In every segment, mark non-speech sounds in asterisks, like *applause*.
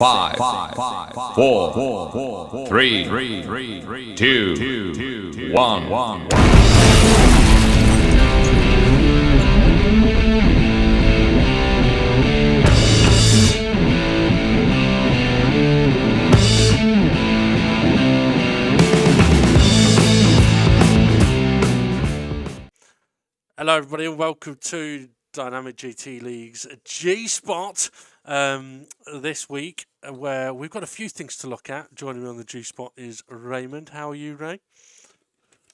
Five, four, three, two, one. Hello, everybody, and welcome to Dynamic GT League's G Spot. Um, this week, uh, where we've got a few things to look at. Joining me on the G Spot is Raymond. How are you, Ray?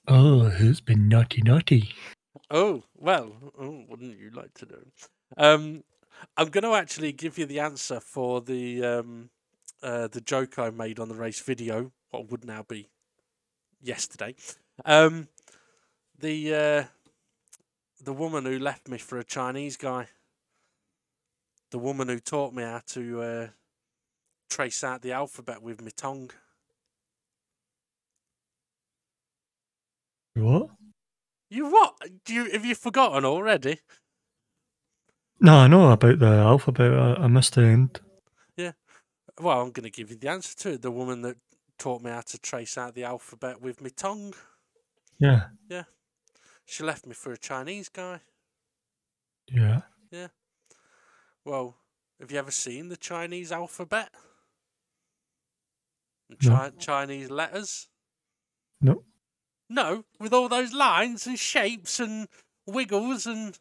Oh, who's been naughty naughty? Oh, well, oh, wouldn't you like to know? Um, I'm going to actually give you the answer for the um, uh, the joke I made on the race video. What would now be yesterday. Um, the uh, the woman who left me for a Chinese guy. The woman who taught me how to uh, trace out the alphabet with my tongue. What? You what? Do you have you forgotten already? No, I know about the alphabet. I, I missed the end. Well, I'm going to give you the answer to it. The woman that taught me how to trace out the alphabet with my tongue. Yeah, Yeah. She left me for a Chinese guy. Yeah. Yeah. Well, have you ever seen the Chinese alphabet? No. Chinese letters? No. No, with all those lines and shapes and wiggles and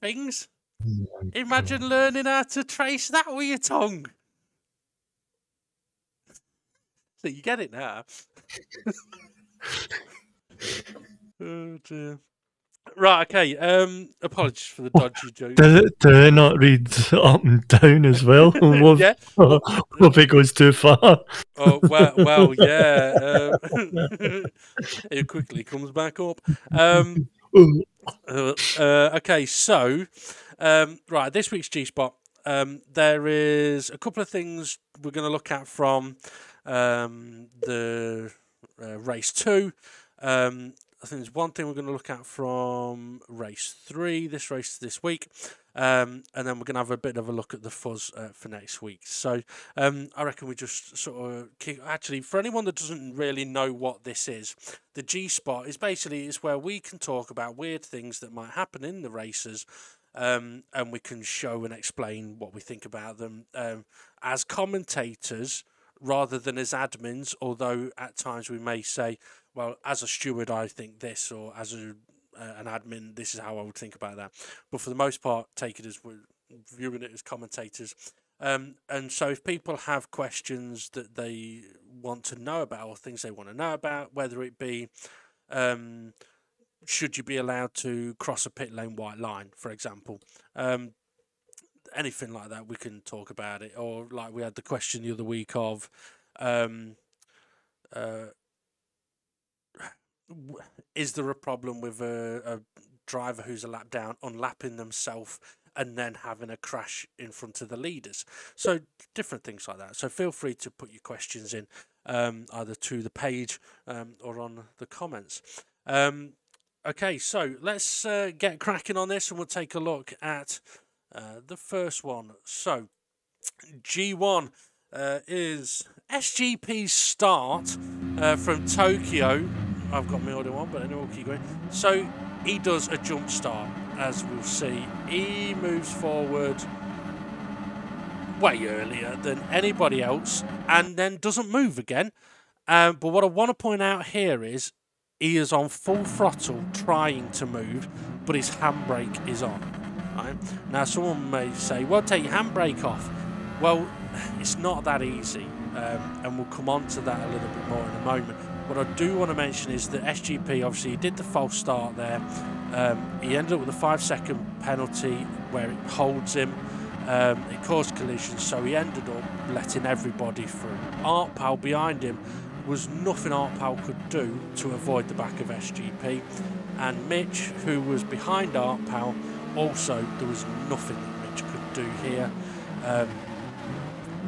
things. Mm-hmm. Imagine learning how to trace that with your tongue. *laughs* So you get it now. *laughs* *laughs* oh dear. Right, okay. Um apologies for the dodgy joke. Do, do they not read up and down as well? *laughs* what, yeah. what if it goes too far? Oh well, well, *laughs* yeah. Um, *laughs* it quickly comes back up. Um, uh, uh, okay, so um, right, this week's G Spot. Um, there is a couple of things we're going to look at from um, the uh, race two. Um, I think there's one thing we're going to look at from race three, this race this week, um, and then we're going to have a bit of a look at the fuzz uh, for next week. So um, I reckon we just sort of kick. Actually, for anyone that doesn't really know what this is, the G spot is basically is where we can talk about weird things that might happen in the races, um, and we can show and explain what we think about them um, as commentators rather than as admins. Although at times we may say, "Well, as a steward, I think this," or as a uh, an admin, this is how I would think about that. But for the most part, take it as we're viewing it as commentators. Um, and so, if people have questions that they want to know about or things they want to know about, whether it be um, should you be allowed to cross a pit lane white line, for example, um, anything like that, we can talk about it. Or like we had the question the other week of, um, uh, is there a problem with a, a driver who's a lap down unlapping themselves and then having a crash in front of the leaders? So different things like that. So feel free to put your questions in um, either to the page um, or on the comments. Um, okay, so let's uh, get cracking on this and we'll take a look at uh, the first one. So G1 uh, is SGP's start uh, from Tokyo. I've got my order one, but anyway, we'll keep going. So he does a jump start, as we'll see. He moves forward way earlier than anybody else and then doesn't move again. Um, but what I want to point out here is he is on full throttle trying to move, but his handbrake is on. Right? Now, someone may say, well, take your handbrake off. Well, *sighs* it's not that easy, um, and we'll come on to that a little bit more in a moment. What I do want to mention is that SGP obviously he did the false start there. Um, he ended up with a five second penalty where it holds him. Um, it caused collisions, so he ended up letting everybody through. Art Pal behind him was nothing Art Pal could do to avoid the back of SGP. And Mitch, who was behind Art Pal, also there was nothing that Mitch could do here. Um,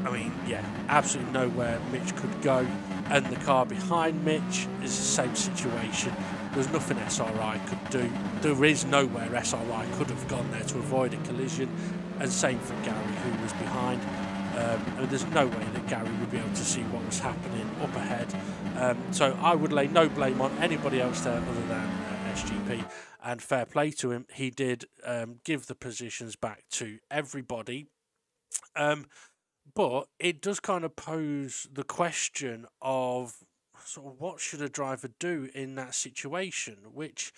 I mean, yeah, absolutely nowhere Mitch could go. And the car behind Mitch is the same situation. There's nothing SRI could do. There is nowhere SRI could have gone there to avoid a collision. And same for Gary, who was behind. Um, and there's no way that Gary would be able to see what was happening up ahead. Um, so I would lay no blame on anybody else there other than uh, SGP. And fair play to him, he did um, give the positions back to everybody. Um, but it does kind of pose the question of sort of what should a driver do in that situation, which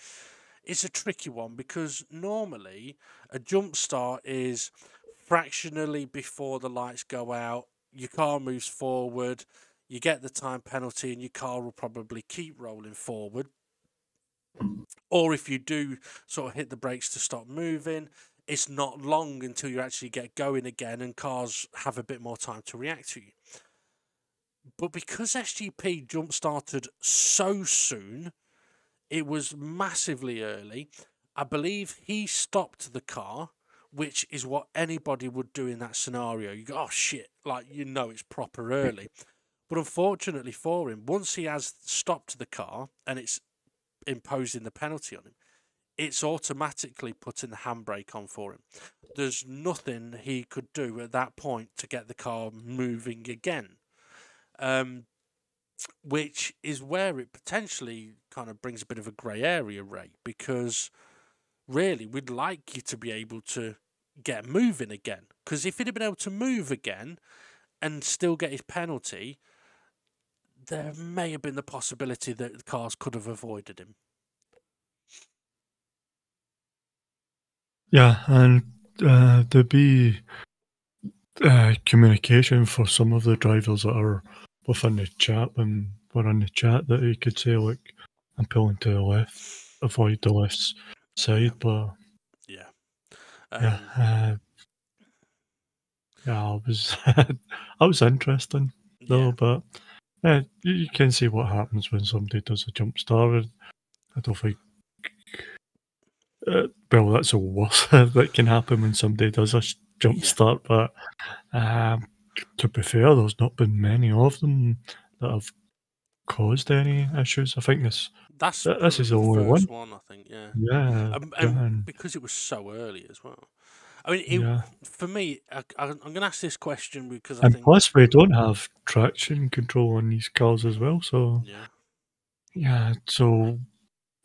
is a tricky one because normally a jump start is fractionally before the lights go out, your car moves forward, you get the time penalty, and your car will probably keep rolling forward. Hmm. Or if you do sort of hit the brakes to stop moving, it's not long until you actually get going again and cars have a bit more time to react to you. But because SGP jump started so soon, it was massively early. I believe he stopped the car, which is what anybody would do in that scenario. You go, oh shit, like you know it's proper early. But unfortunately for him, once he has stopped the car and it's imposing the penalty on him, it's automatically putting the handbrake on for him. There's nothing he could do at that point to get the car moving again. Um, which is where it potentially kind of brings a bit of a grey area, Ray, because really we'd like you to be able to get moving again. Because if he'd have been able to move again and still get his penalty, there may have been the possibility that the cars could have avoided him. Yeah, and uh, there be uh, communication for some of the drivers that are within the chat when we're in the chat that you could say, look, I'm pulling to the left, avoid the left side, but Yeah. yeah, Um, uh, yeah, I was, *laughs* I was interesting though, yeah. but yeah, you, you can see what happens when somebody does a jump start. I don't think. Uh, well, that's the worst *laughs* that can happen when somebody does a jump start. But um, to be fair, there's not been many of them that have caused any issues. I think this, That's Th- this is the only first one. I think, yeah. yeah, Um, and because it was so early as well. I mean, it, yeah. for me, I, I'm going to ask this question because I And think, plus, we don't have traction control on these cars as well. So yeah, yeah, so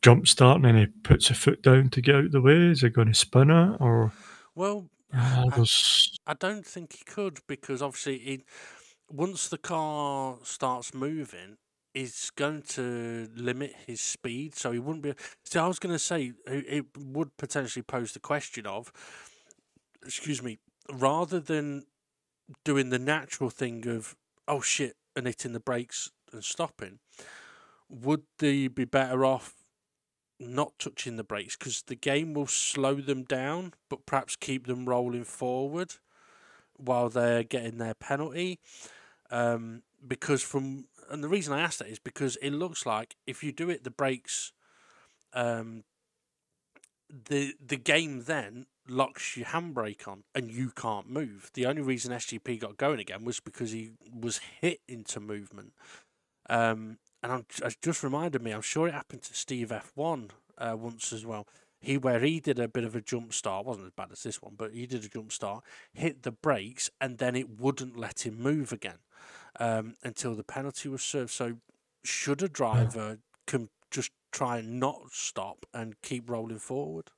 jump starting and he puts a foot down to get out of the way. Is he going to spin it or? well, Uh, I- I don't think he could because obviously, it, once the car starts moving, it's going to limit his speed. So he wouldn't be. See, I was going to say it it would potentially pose the question of, excuse me, rather than doing the natural thing of oh shit and hitting the brakes and stopping, would they be better off not touching the brakes because the game will slow them down, but perhaps keep them rolling forward while they're getting their penalty. Um, because from and the reason I asked that is because it looks like if you do it, the brakes, um, the the game then locks your handbrake on and you can't move. The only reason SGP got going again was because he was hit into movement. Um, and I'm, it just reminded me, I'm sure it happened to Steve F1 uh, once as well. He where he did a bit of a jump start, wasn't as bad as this one, but he did a jump start, hit the brakes, and then it wouldn't let him move again um, until the penalty was served. So, should a driver can just try and not stop and keep rolling forward?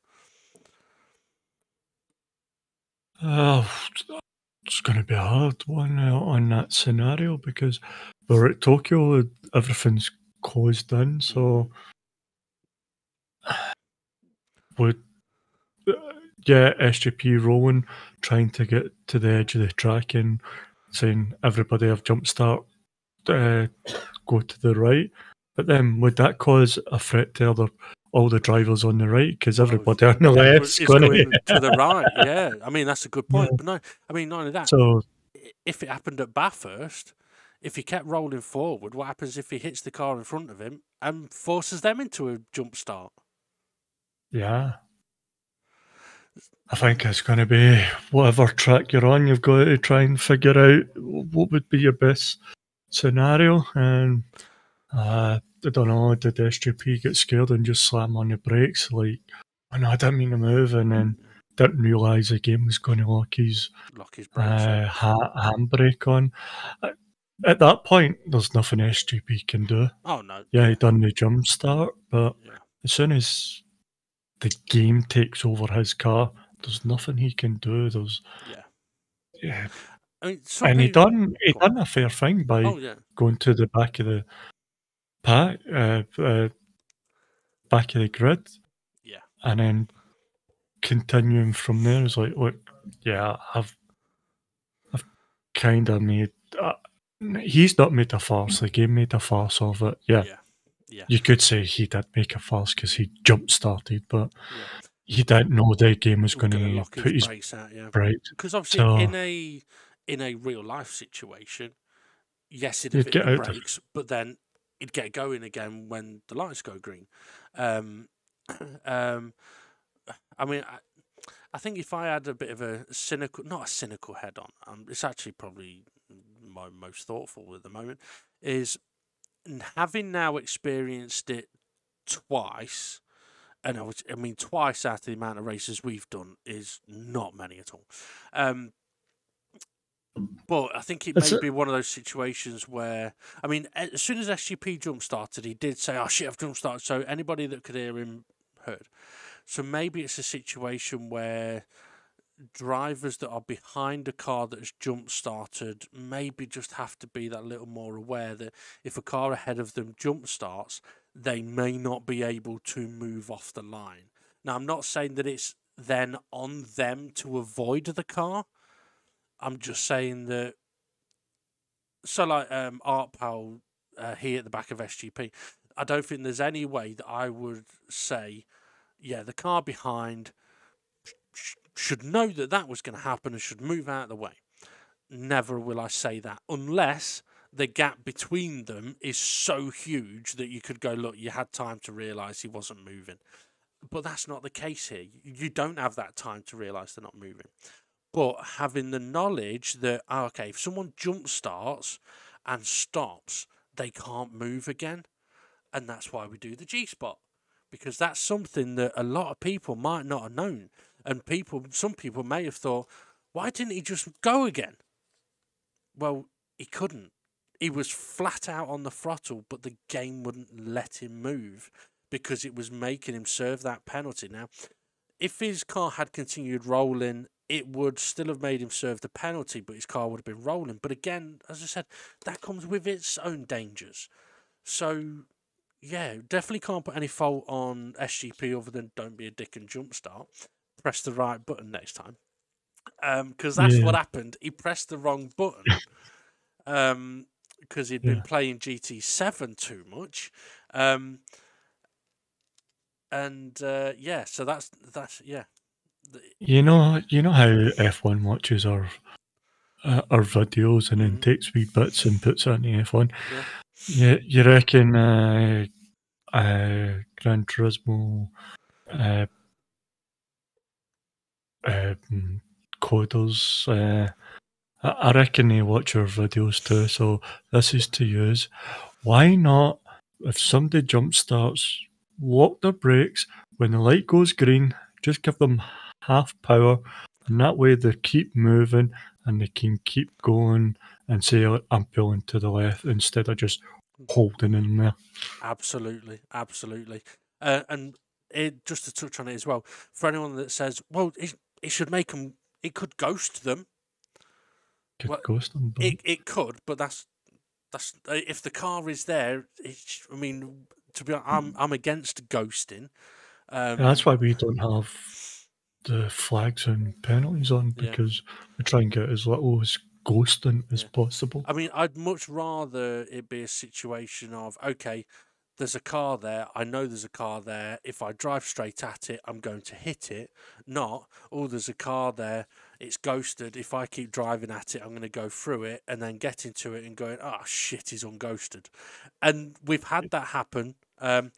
Uh, *sighs* it's going to be a hard one uh, on that scenario because we're at Tokyo, everything's closed in, so *sighs* would yeah, SGP rolling, trying to get to the edge of the track and saying everybody have jump start, uh, go to the right. But then would that cause a threat to other all the drivers on the right because everybody on the left is going to the right. *laughs* Yeah, I mean that's a good point. But no, I mean not only that. so if it happened at Bathurst, if he kept rolling forward, what happens if he hits the car in front of him and forces them into a jump start? Yeah. I think it's going to be whatever track you're on, you've got to try and figure out what would be your best scenario. And uh, I don't know, did SGP get scared and just slam on the brakes? Like, oh no, I didn't mean to move. And then didn't realise the game was going to lock his Lock his brakes. uh, ha- handbrake on. At that point, there's nothing SGP can do. oh no. Yeah, he done the jump start, but Yeah. as soon as the game takes over his car, there's nothing he can do. There's Yeah. yeah, I mean, and he done he on. done a fair thing by Oh yeah. going to the back of the pack, uh, uh, back of the grid, Yeah. and then continuing from there is like, look, yeah, I've, I've kind of made. He's not made a farce. The game made a farce of it. Yeah, Yeah. Yeah. you could say he did make a farce because he jump started, but Yeah. he didn't know the game was going to lock put his brakes out. Yeah. Because obviously, So- in a in a real life situation, yes, it'd You'd get the out there. brakes, but then it'd get going again when the lights go green. Um, *clears throat* um, I mean, I, I think if I had a bit of a cynical, not a cynical head on, um, it's actually probably my most thoughtful at the moment, is having now experienced it twice. And I, was, I mean, twice out of the amount of races we've done is not many at all. Um, but I think it That's may it. be one of those situations where, I mean, as soon as SGP jump started, he did say, "Oh shit, I've jump started." So anybody that could hear him heard. So maybe it's a situation where drivers that are behind a car that has jump started maybe just have to be that little more aware that if a car ahead of them jump starts, they may not be able to move off the line. Now, I'm not saying that it's then on them to avoid the car. I'm just saying that. So, like um, Art Pal uh, here at the back of SGP, I don't think there's any way that I would say, yeah, the car behind should know that that was going to happen and should move out of the way. Never will I say that unless the gap between them is so huge that you could go, look, you had time to realise he wasn't moving. But that's not the case here. You- don't have that time to realise they're not moving. But having the knowledge that, oh, okay, if someone jump starts and stops, they can't move again. And that's why we do the G spot. Because that's something that a lot of people might not have known. And people, some people may have thought, why didn't he just go again? Well, he couldn't. He was flat out on the throttle, but the game wouldn't let him move because it was making him serve that penalty. Now, if his car had continued rolling, it would still have made him serve the penalty, but his car would have been rolling. But again, as I said, that comes with its own dangers. So, yeah, definitely can't put any fault on SGP other than don't be a dick and jumpstart. Press the right button next time. Because that's Yeah. what happened. He pressed the wrong button. *laughs* um, because he'd been Yeah. playing GT7 too much. Um, and uh, yeah, so that's that's yeah. You know, you know how F1 watches our uh, our videos and then Mhm. takes wee bits and puts it into F1. Yeah. Yeah, you reckon uh, uh, Gran Turismo uh, um, coders? Uh, I reckon they watch our videos too. So this is to use. Why not? If somebody jump starts, lock their brakes when the light goes green. Just give them half power, and that way they keep moving and they can keep going and say, "Oh, "I'm pulling to the left" instead of just holding in there. Absolutely, absolutely. Uh, and it, just to touch on it as well, for anyone that says, "Well, it, should make them," it could ghost them. Could Well, ghost them. but- It it could, but that's that's uh, if the car is there. I mean, to be honest, I'm I'm against ghosting. Um, that's why we don't have the flags and penalties on Yeah. because we try and get as little as ghosting as possible. I mean, I'd much rather it be a situation of okay, there's a car there. I know there's a car there. If I drive straight at it, I'm going to hit it. Not, oh, there's a car there. It's ghosted. If I keep driving at it, I'm going to go through it and then get into it and going, oh shit, he's unghosted. And we've had that happen. Um,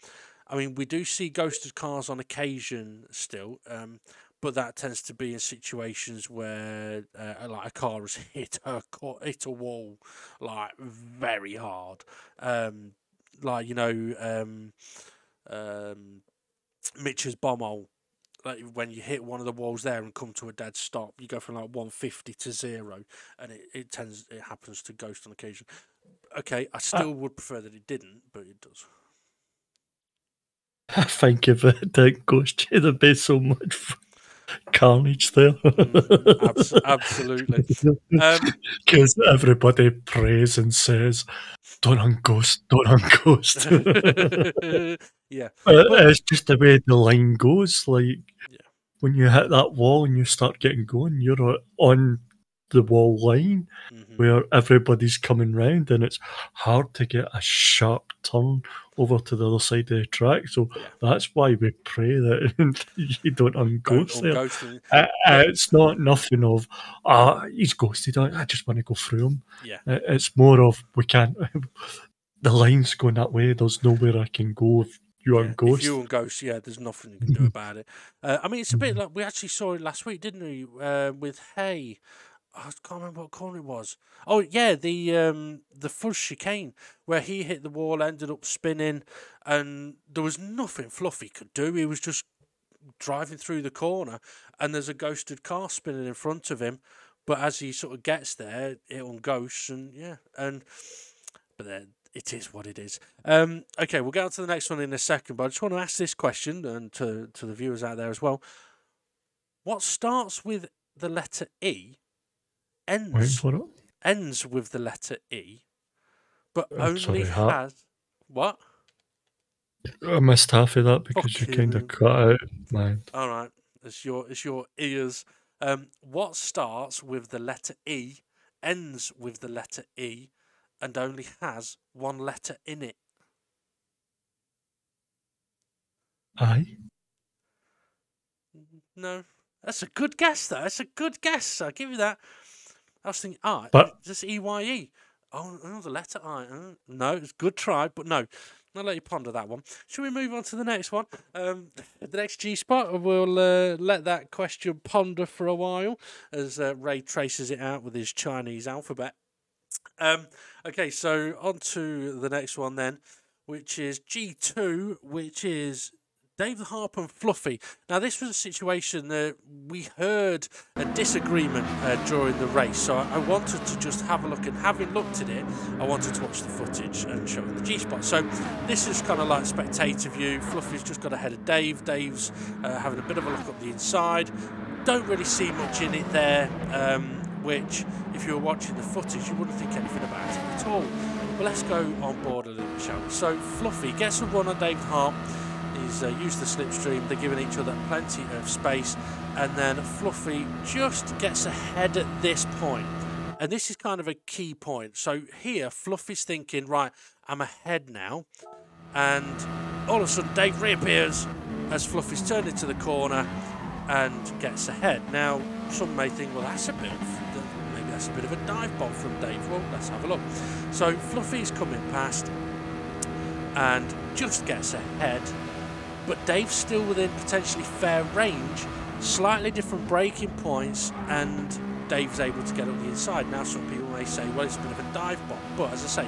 I mean, we do see ghosted cars on occasion still. Um, but that tends to be in situations where uh, like a car has *laughs* hit a hit a wall like very hard um like you know um um Mitch's bomb hole like when you hit one of the walls there and come to a dead stop, you go from like 150 to zero, and it, it tends it happens to ghost on occasion. Okay, I still would prefer that it didn't, but it does. I think if it didn't ghost you, *laughs* there'd be so much *laughs* carnage there. Abs- absolutely. *laughs* Um, Because everybody prays and says, don't unghost, don't unghost. *laughs* yeah, Uh, it's just the way the line goes. Like Yeah. when you hit that wall and you start getting going, you're on the wall line mhm. where everybody's coming round, and it's hard to get a sharp turn over to the other side of the track. So Yeah. that's why we pray that *laughs* you don't unghost there. Uh, uh, it's not nothing of ah he's ghosted. I, I just want to go through him. Yeah. Uh, it's more of we can't. *laughs* The line's going that way. There's nowhere I can go if you Yeah, ghost. If you and Ghost, yeah, there's nothing you can do about it. Uh, I mean, it's a bit like we actually saw it last week, didn't we? Uh, with Hay, I can't remember what corner it was. Oh yeah, the um, the fuzz chicane where he hit the wall, ended up spinning, and there was nothing Fluffy could do. He was just driving through the corner, and there's a ghosted car spinning in front of him. But as he sort of gets there, it unghosts, and yeah, and but then it is what it is. Um, okay, we'll get on to the next one in a second, but I just want to ask this question and to, to the viewers out there as well. What starts with the letter E ends ends with the letter E, but I'm only sorry, has what? I missed half of that because you kind Fucking- of cut out my. All right, it's your it's your ears. Um, what starts with the letter E, ends with the letter E, and only has one letter in it? I. No, that's a good guess. Though that's a good guess. I'll give you that. I was thinking, ah, But- just E Y E. Oh, the letter I. Uh, no, it's good try, but no. I'll let you ponder that one. Should we move on to the next one? Um, the next G spot, we'll uh, let that question ponder for a while as uh, Ray traces it out with his Chinese alphabet. Um, okay, so on to the next one then, which is G2, which is Dave the Harp and Fluffy. Now, this was a situation that we heard a disagreement uh, during the race, so I wanted to just have a look. And having looked at it, I wanted to watch the footage and show the G spot. So, this is kind of like spectator view. Fluffy's just got ahead of Dave. Dave's uh, having a bit of a look up the inside. Don't really see much in it there, um, which, if you were watching the footage, you wouldn't think anything about it at all. But let's go on board a little shall we? So, Fluffy gets a run on Dave Harp. He's uh, used the slipstream. They're giving each other plenty of space, and then Fluffy just gets ahead at this point. And this is kind of a key point. So here, Fluffy's thinking, right, I'm ahead now, and all of a sudden Dave reappears as Fluffy's turned into the corner and gets ahead. Now, some may think, well, that's a bit of maybe that's a bit of a dive bomb from Dave. Well, let's have a look. So Fluffy's coming past and just gets ahead but Dave's still within potentially fair range, slightly different braking points, and Dave's able to get up the inside. Now, some people may say, well, it's a bit of a dive bomb, but as I say,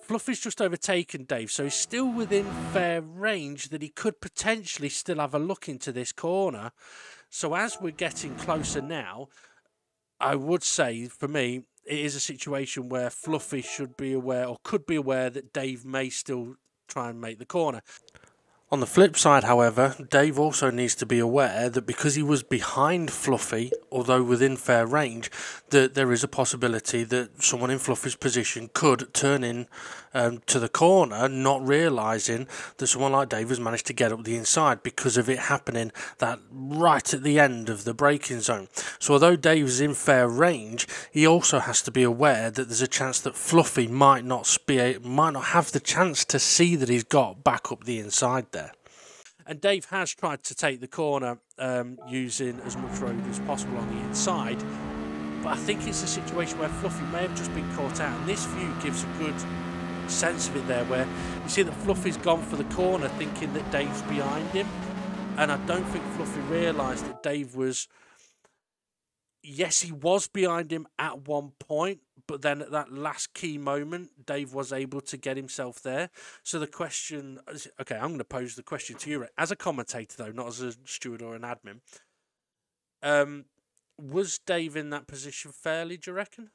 Fluffy's just overtaken Dave, so he's still within fair range that he could potentially still have a look into this corner. So, as we're getting closer now, I would say for me, it is a situation where Fluffy should be aware or could be aware that Dave may still try and make the corner. On the flip side, however, Dave also needs to be aware that because he was behind Fluffy, although within fair range, that there is a possibility that someone in Fluffy's position could turn in um, to the corner, not realising that someone like Dave has managed to get up the inside because of it happening that right at the end of the braking zone. So although Dave's in fair range, he also has to be aware that there's a chance that Fluffy might not be might not have the chance to see that he's got back up the inside there. And Dave has tried to take the corner um, using as much road as possible on the inside. But I think it's a situation where Fluffy may have just been caught out. And this view gives a good sense of it there, where you see that Fluffy's gone for the corner thinking that Dave's behind him. And I don't think Fluffy realised that Dave was. Yes, he was behind him at one point, but then at that last key moment, Dave was able to get himself there. So the question, okay, I'm going to pose the question to you as a commentator, though, not as a steward or an admin. Um, was Dave in that position fairly? Do you reckon?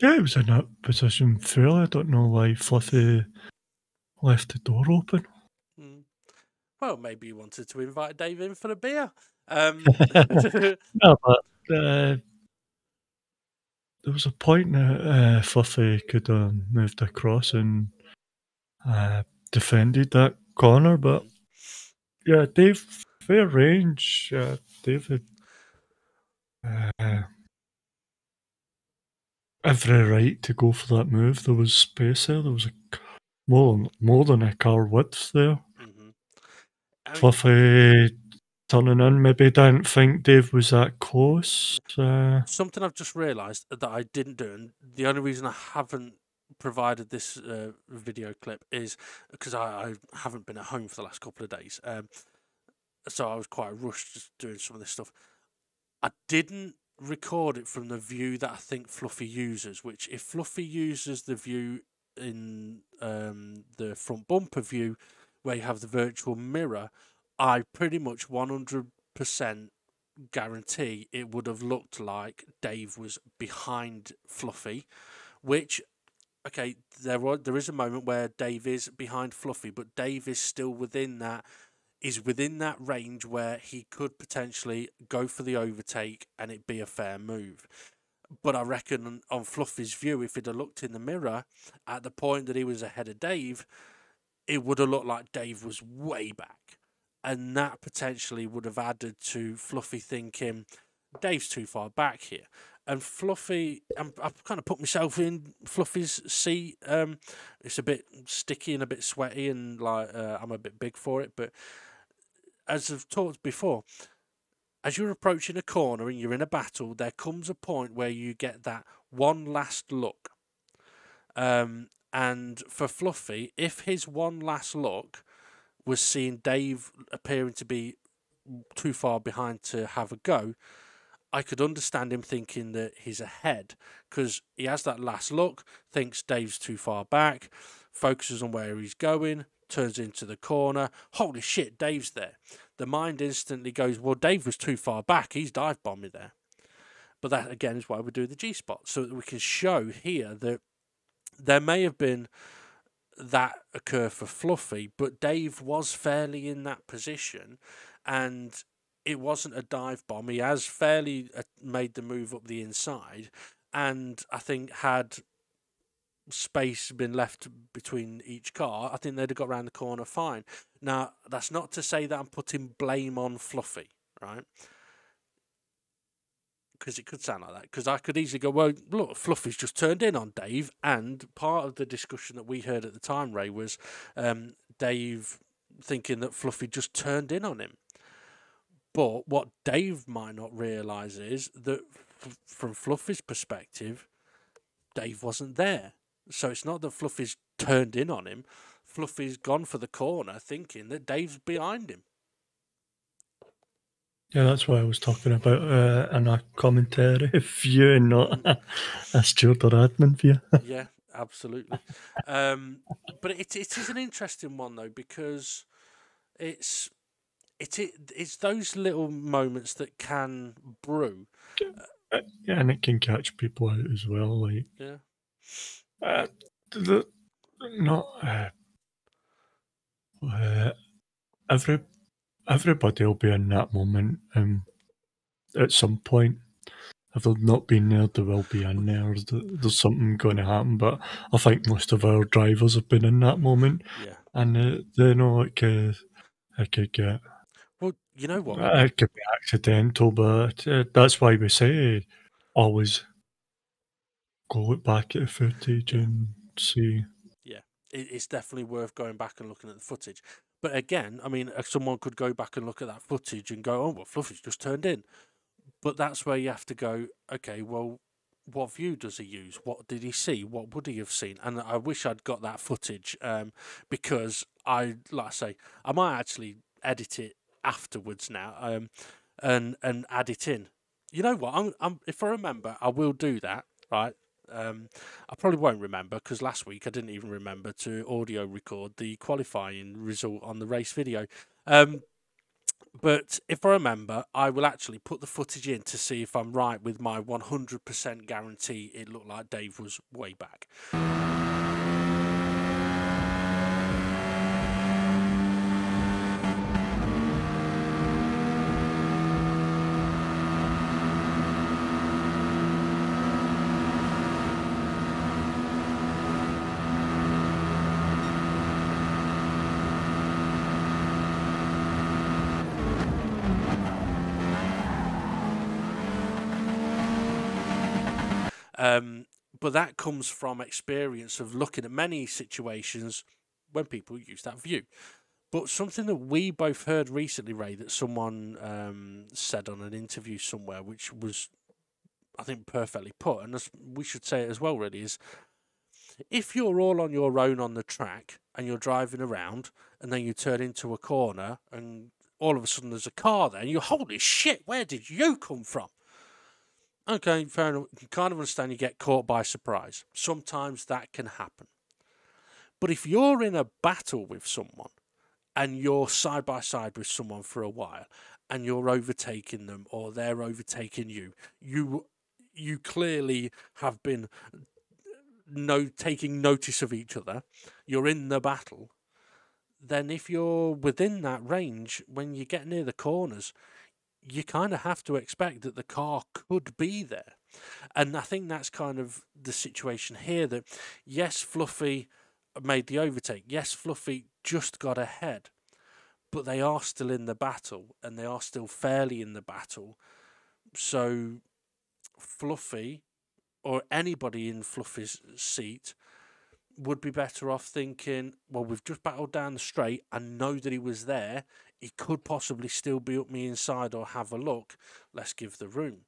Yeah, he was in that position fairly. I don't know why Fluffy left the door open. Hmm. Well, maybe he wanted to invite Dave in for a beer. Um, *laughs* no, but uh, there was a point that uh, Fluffy could have moved across and uh, defended that corner, but yeah, Dave, fair range. Uh, David, uh, every right to go for that move. There was space there. There was a more more than a car width there. mm-hmm. Fluffy turning in. Maybe I didn't think Dave was that close. Uh, Something I've just realised that I didn't do, and the only reason I haven't provided this uh, video clip is because I, I haven't been at home for the last couple of days. Um, so I was quite rushed just doing some of this stuff. I didn't record it from the view that I think Fluffy uses, which if Fluffy uses the view in um, the front bumper view where you have the virtual mirror, I pretty much 100% guarantee it would have looked like Dave was behind Fluffy, which okay, there was, there is a moment where Dave is behind Fluffy, but Dave is still within that is within that range where he could potentially go for the overtake and it be a fair move. But I reckon on Fluffy's view, if he'd have looked in the mirror at the point that he was ahead of Dave, it would have looked like Dave was way back. And that potentially would have added to Fluffy thinking, Dave's too far back here. And Fluffy, I'm, I've kind of put myself in Fluffy's seat. Um, it's a bit sticky and a bit sweaty, and like uh, I'm a bit big for it. But as I've talked before, as you're approaching a corner and you're in a battle, there comes a point where you get that one last look. Um, and for Fluffy, if his one last look was seeing Dave appearing to be too far behind to have a go, I could understand him thinking that he's ahead because he has that last look, thinks Dave's too far back, focuses on where he's going, turns into the corner. Holy shit, Dave's there. The mind instantly goes, Well, Dave was too far back. He's dive bombed me there. But that, again, is why we do the G spot so that we can show here that there may have been that occur for Fluffy, but Dave was fairly in that position and it wasn't a dive bomb. He has fairly uh, made the move up the inside and I think had space been left between each car, I think they'd have got around the corner fine. Now, that's not to say that I'm putting blame on Fluffy, right? Because it could sound like that. Because I could easily go, well, look, Fluffy's just turned in on Dave. And part of the discussion that we heard at the time, Ray, was um, Dave thinking that Fluffy just turned in on him. But what Dave might not realise is that f- from Fluffy's perspective, Dave wasn't there. So it's not that Fluffy's turned in on him. Fluffy's gone for the corner thinking that Dave's behind him. Yeah, that's why I was talking about uh, in a commentary view and not a, a steward or admin view. *laughs* yeah, absolutely. Um, but it, it is an interesting one though because it's it, it it's those little moments that can brew. yeah, and it can catch people out as well. Like, Yeah. uh, the, not uh, uh, every everybody will be in that moment um, at some point. If they've not been there, they will be in there. There's, something going to happen, but I think most of our drivers have been in that moment, Yeah. and uh, they know it could, it could get Well, you know what? it could be accidental, but uh, that's why we say always go look back at the footage and see. Yeah, it's definitely worth going back and looking at the footage. But again, I mean, uh, someone could go back and look at that footage and go, "Oh, well, Fluffy's just turned in." But that's where you have to go. Okay, well, what view does he use? What did he see? What would he have seen? And I wish I'd got that footage um, because I, like I say, I might actually edit it afterwards now um, and and add it in. You know what? I'm, I'm if I remember, I will do that. right? Um, I probably won't remember because last week I didn't even remember to audio record the qualifying result on the race video. Um, but if I remember, I will actually put the footage in to see if I'm right with my 100% guarantee it looked like Dave was way back. Um, but that comes from experience of looking at many situations when people use that view. But something that we both heard recently, Ray, that someone um, said on an interview somewhere, which was, I think, perfectly put, and we should say it as well, really, is if you're all on your own on the track and you're driving around and then you turn into a corner and all of a sudden there's a car there and you're, holy shit, where did you come from? Okay, fair enough. You kind of understand you get caught by surprise. Sometimes that can happen. But if you're in a battle with someone and you're side by side with someone for a while and you're overtaking them or they're overtaking you, you you clearly have been uh, no taking notice of each other. You're in the battle. Then if you're within that range, when you get near the corners, you kind of have to expect that the car could be there. And I think that's kind of the situation here that, yes, Fluffy made the overtake. Yes, Fluffy just got ahead. But they are still in the battle and they are still fairly in the battle. So, Fluffy or anybody in Fluffy's seat would be better off thinking, well, we've just battled down the straight. I know that he was there he could possibly still be up me inside or have a look. Let's give the room.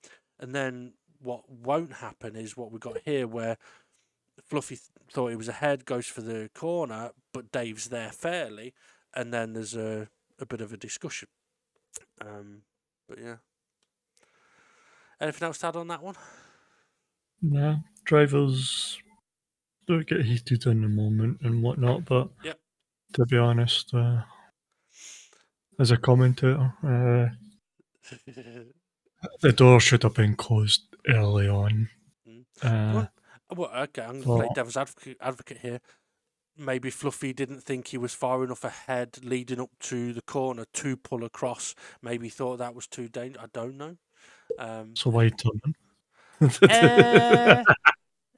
And then what won't happen is what we got here where Fluffy th- thought he was ahead, goes for the corner, but Dave's there fairly, and then there's a, a bit of a discussion. Um, but yeah. Anything else to add on that one? Nah, drivers don't get heated in the moment and whatnot, but yep. to be honest, uh, as a commentator. Uh, the door should have been closed early on. Mm. Uh, well, okay, I'm going to play devil's advocate, advocate here. Maybe Fluffy didn't think he was far enough ahead leading up to the corner to pull across. Maybe thought that was too dangerous. I don't know. Um, so why turn? uh,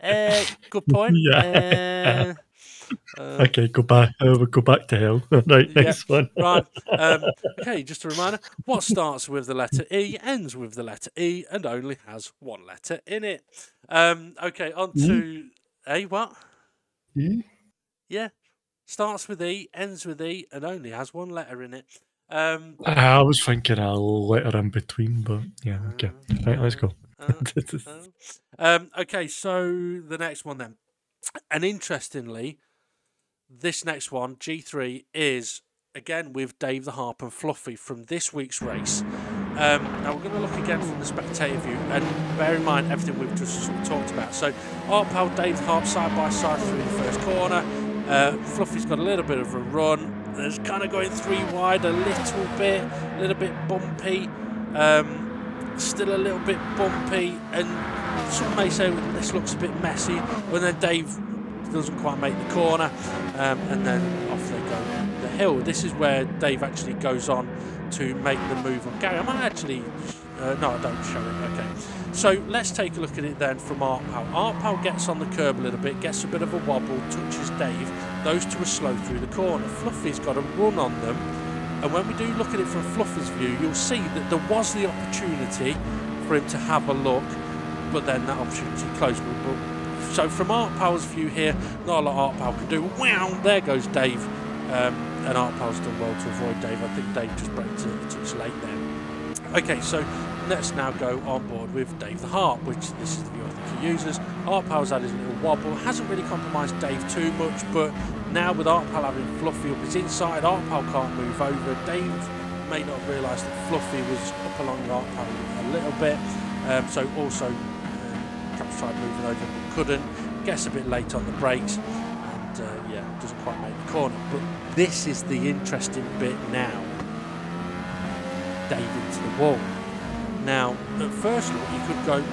uh, good point. *laughs* Yeah. Uh, uh, okay, go back. Uh, we'll go back to hell. *laughs* right, next one. *laughs* right. Um, *laughs* okay, just a reminder: what starts with the letter E ends with the letter E and only has one letter in it. Um, okay, on to mm. A. What? E. Yeah, starts with E, ends with E, and only has one letter in it. Um, I was thinking a letter in between, but yeah, okay. Right, let's go. Uh, uh, um, okay, so the next one then. And interestingly, this next one, G3, is again with Dave the Harp and Fluffy from this week's race. Um, now we're going to look again from the spectator view and bear in mind everything we've just sort of talked about. So Art Pal, Dave Harp side by side through the first corner. Uh, Fluffy's got a little bit of a run. There's kind of going three wide a little bit, a little bit bumpy. Um, still a little bit bumpy and some may say this looks a bit messy. When then Dave doesn't quite make the corner, um, and then off they go the hill. This is where Dave actually goes on to make the move on Gary. I might actually, uh, no, I don't show it. Okay, so let's take a look at it then from Art Pal. Art Pal gets on the curb a little bit, gets a bit of a wobble, touches Dave. Those two are slow through the corner. Fluffy's got a run on them. And when we do look at it from Fluffy's view, you'll see that there was the opportunity for him to have a look, but then that opportunity closed. But so from Art Pal's view here, not a lot Art Pal can do. Wow, there goes Dave. Um, and Art Pal's done well to avoid Dave. I think Dave just braked a touch late there. Okay, so let's now go on board with Dave the Harp, which this is the view I think he uses. Art Pal's had his little wobble, hasn't really compromised Dave too much, but now with Art Pal having Fluffy up his inside, Art Pal can't move over. Dave may not realise that Fluffy was up along Art Pal a little bit, um, so also perhaps tried moving over couldn't. Gets a bit late on the brakes and uh, yeah, doesn't quite make the corner. But this is the interesting bit now. Dave into the wall. Now, at first look, you could go,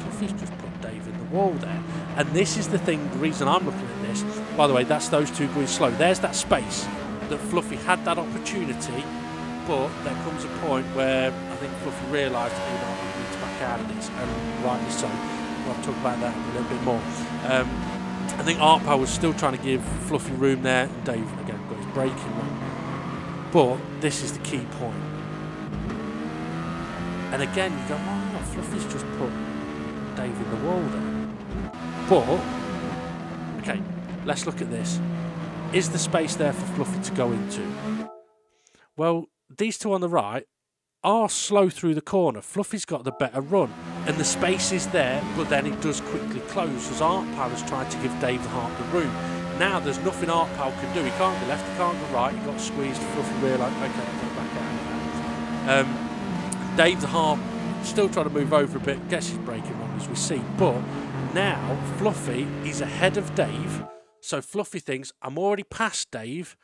Fluffy's just put Dave in the wall there. And this is the thing, the reason I'm looking at this. By the way, that's those two going slow. There's that space that Fluffy had that opportunity, but there comes a point where I think Fluffy realised he needs to back out of this, and rightly so. We'll talk about that a little bit more. Um, I think Art Power was still trying to give Fluffy room there, and Dave again got his braking wrong. But this is the key point. And again, you go, oh no, Fluffy's just put Dave in the wall there. But, okay, let's look at this. Is the space there for Fluffy to go into? Well, these two on the right are slow through the corner. Fluffy's got the better run, and the space is there, but then it does quickly close as Art Power's trying to give Dave the Harp the room. Now there's nothing Art Power can do. He can't go left, he can't go right. He got squeezed. Fluffy realised, okay, I'll back out. Um, Dave the Harp still trying to move over a bit, gets his braking wrong as we see, but now Fluffy is ahead of Dave. So Fluffy thinks, I'm already past Dave,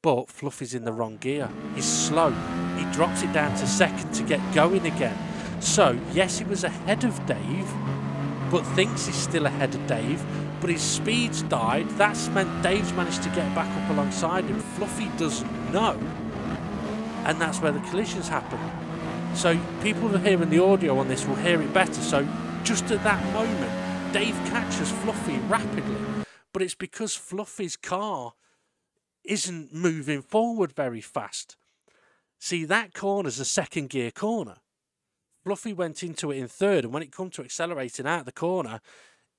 but Fluffy's in the wrong gear. He's slow. He drops it down to second to get going again. So, yes, he was ahead of Dave, but thinks he's still ahead of Dave, but his speed's died. That's meant Dave's managed to get back up alongside him. Fluffy doesn't know, and that's where the collisions happen. So, people who are hearing the audio on this will hear it better. So, just at that moment, Dave catches Fluffy rapidly but it's because Fluffy's car isn't moving forward very fast. See, that corner's a second gear corner. Fluffy went into it in third, and when it come to accelerating out the corner,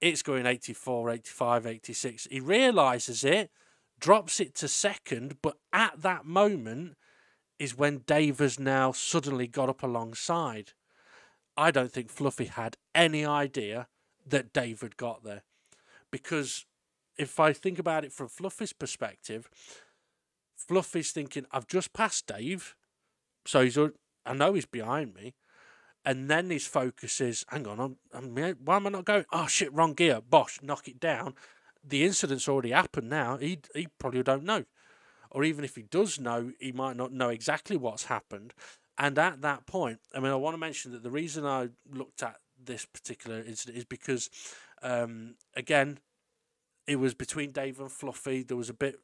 it's going 84, 85, 86. He realises it, drops it to second, but at that moment is when Dave has now suddenly got up alongside. I don't think Fluffy had any idea that Dave had got there because if I think about it from Fluffy's perspective, Fluffy's thinking, I've just passed Dave, so he's, I know he's behind me. And then his focus is, hang on, I'm, I'm, why am I not going? Oh shit, wrong gear. Bosh, knock it down. The incident's already happened now. He, he probably don't know. Or even if he does know, he might not know exactly what's happened. And at that point, I mean, I want to mention that the reason I looked at this particular incident is because, um, again, it was between Dave and Fluffy. There was a bit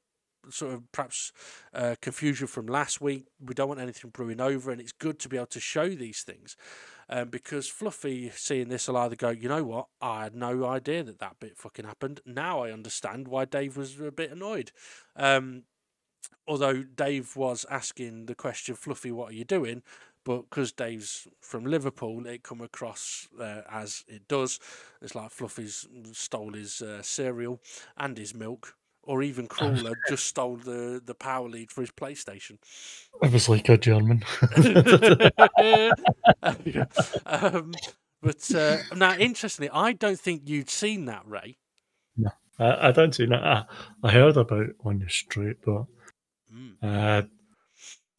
sort of perhaps uh, confusion from last week. We don't want anything brewing over, and it's good to be able to show these things um, because Fluffy seeing this will either go, you know what, I had no idea that that bit fucking happened. Now I understand why Dave was a bit annoyed. Um, although Dave was asking the question, Fluffy, what are you doing? but because Dave's from Liverpool, it come across uh, as it does. It's like Fluffy's stole his uh, cereal and his milk, or even *laughs* crueler, just stole the, the power lead for his PlayStation. It was like a German. um, but uh, now, interestingly, I don't think you'd seen that, Ray. No, I, I don't see that. I, I heard about it on the street, but mm.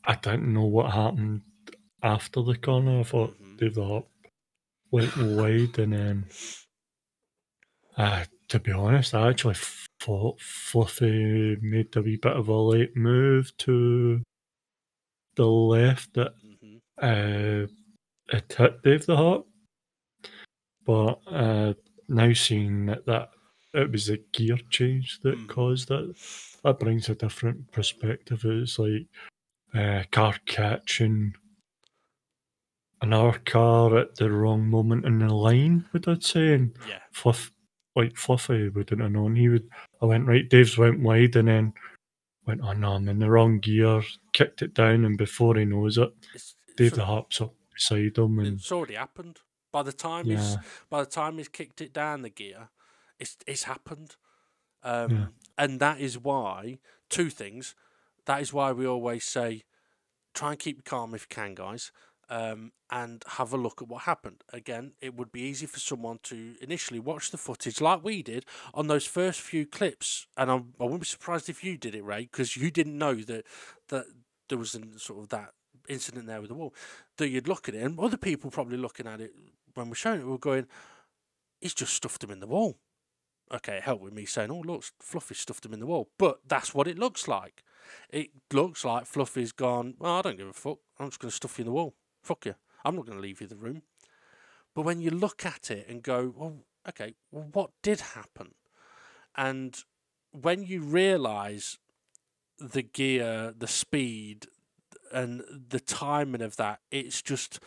I don't know what happened after the corner. I thought mm-hmm. Dave the Harp went wide, and then uh, to be honest, I actually thought Fluffy made a wee bit of a late move to the left that mm-hmm. uh, it hit Dave the Harp. But uh, now seeing that, that it was a gear change that mm-hmm. caused it, that brings a different perspective. It's like uh, car catching another car at the wrong moment in the line, would I say? And yeah. Fluff, like Fluffy wouldn't have known. He would. I went right. Dave's went wide, and then went, oh no, I'm in the wrong gear. Kicked it down, and before he knows it, it's, Dave the Harp's up beside him, and it's already happened. By the time yeah. he's by the time he's kicked it down the gear, it's it's happened. Um, yeah. And that is why two things. That is why we always say, try and keep calm if you can, guys um, and have a look at what happened. Again, it would be easy for someone to initially watch the footage like we did on those first few clips, and I, I wouldn't be surprised if you did it, Ray, because you didn't know that that there was a, sort of that incident there with the wall. That you'd look at it, and other people probably looking at it when we're showing it were going, he's just stuffed him in the wall. Okay, it helped with me saying, "Oh, look, Fluffy stuffed him in the wall," but that's what it looks like. It looks like Fluffy's gone. Well, I don't give a fuck. I'm just going to stuff you in the wall. Fuck you. I'm not going to leave you the room. But when you look at it and go, well, okay, well, what did happen? And when you realise the gear, the speed, and the timing of that, it's just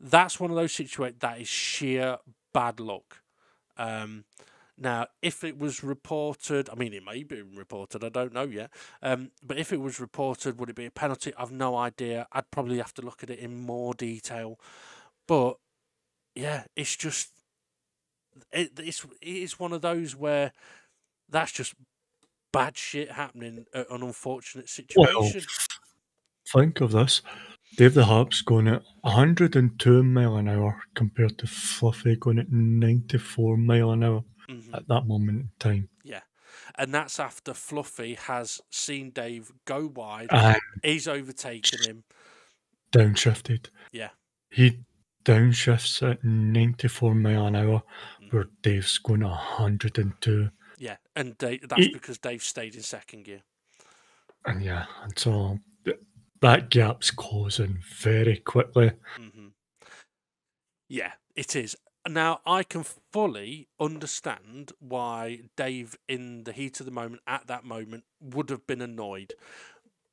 that's one of those situations that is sheer bad luck. Um, now, if it was reported, I mean, it may be reported, I don't know yet. Um, but if it was reported, would it be a penalty? I've no idea. I'd probably have to look at it in more detail. But yeah, it's just it, it's it's one of those where that's just bad shit happening at an unfortunate situation. Well, think of this. Dave the Harp's going at 102 mile an hour compared to Fluffy going at 94 mile an hour mm-hmm. at that moment in time. Yeah. And that's after Fluffy has seen Dave go wide. Uh, he's overtaken him. Downshifted. Yeah. He downshifts at 94 mile an hour, mm. where Dave's going at 102. Yeah, and Dave, that's he, because Dave stayed in second gear. And yeah, and so that gap's closing very quickly. Mm-hmm. Yeah, it is. Now, I can fully understand why Dave, in the heat of the moment, at that moment, would have been annoyed.